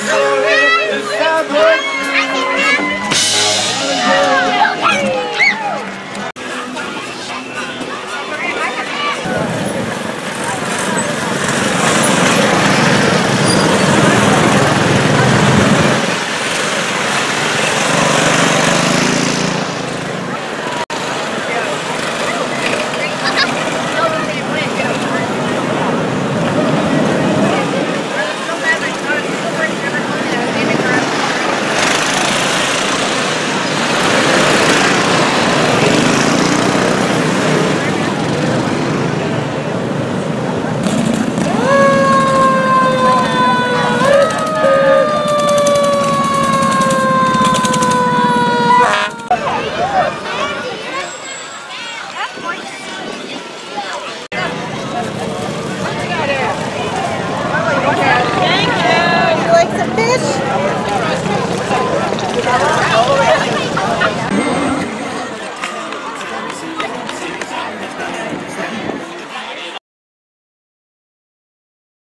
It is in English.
Cause